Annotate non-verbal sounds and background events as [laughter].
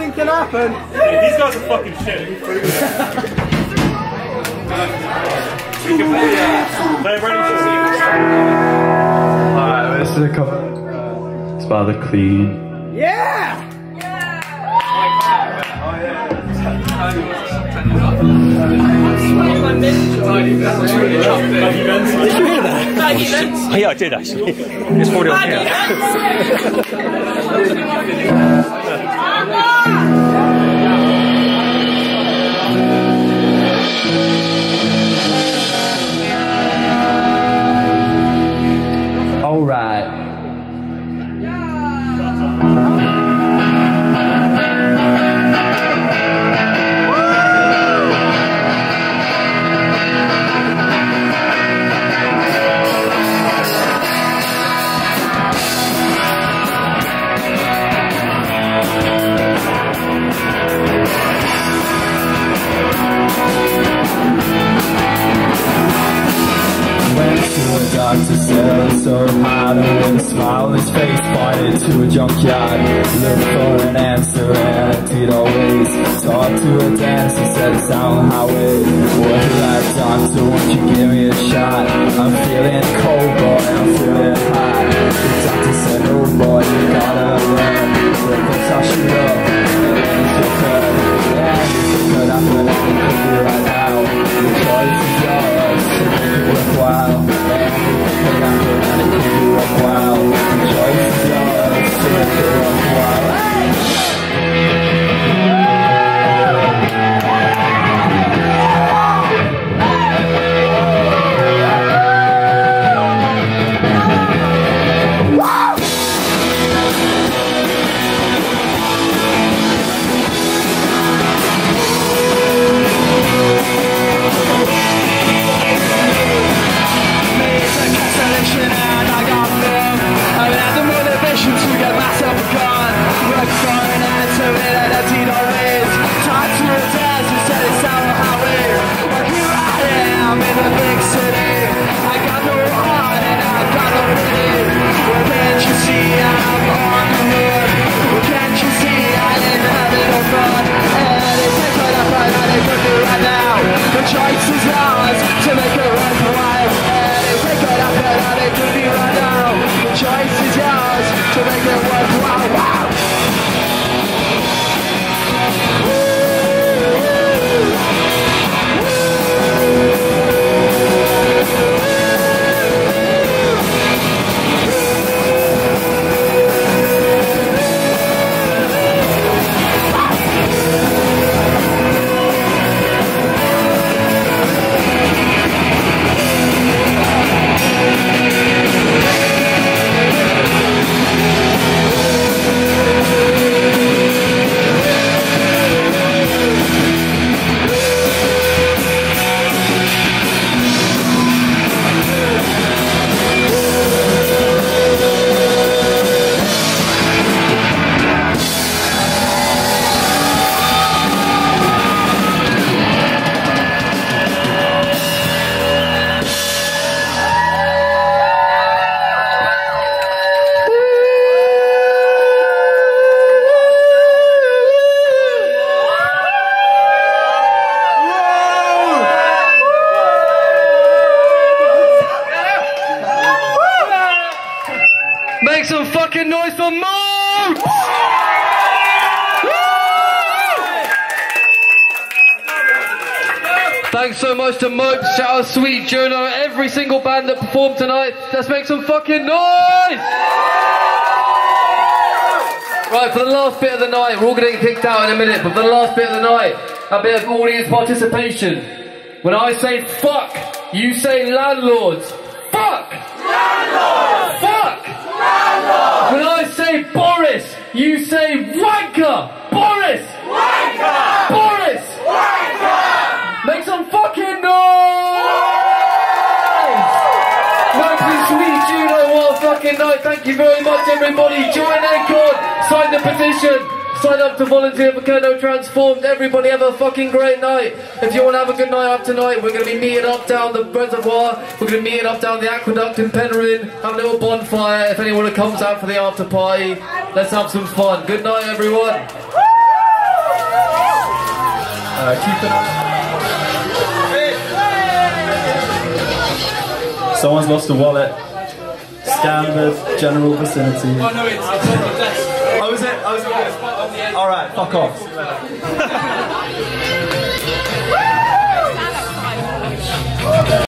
anything can happen. These guys are fucking shit. We can play, play ready for Alright, this is a couple. It's by the clean. Yeah! Did you hear that? Oh, yeah, I did actually. It's already on here. To a doctor, said so hard and with a smile on his face. Pointed to a junkyard? Looked for an answer and I did always Talked to a dancer, said it's down highway. What like doctor, won't you give me a shot? I'm feeling cold fucking noise for Mopes! Thanks so much to Mopes, shout out Sweet Juno, every single band that performed tonight. Let's make some fucking noise! Right, for the last bit of the night, we're all gonna get kicked out in a minute, but for the last bit of the night, a bit of audience participation. When I say fuck, you say landlords. Fuck! Landlords! Fuck! Landlords! When I say Boris, you say wanker! Boris! Wanker! Boris! Wanker! Make some fucking noise! Nice and sweet Juno, what fucking night. Thank you very much everybody. Join Acorn, sign the petition. Sign up to volunteer for Keno Transformed. Everybody have a fucking great night. If you want to have a good night out tonight, we're going to be meeting up down the reservoir. We're going to be meeting up down the aqueduct in Penryn. Have a little bonfire. If anyone comes out for the after party, let's have some fun. Good night, everyone. Uh, keep an eye. Someone's lost a wallet. Scan the general vicinity. Oh no, it's, it's on the desk. Oh, is it? Oh, is it? Alright, fuck off. [laughs]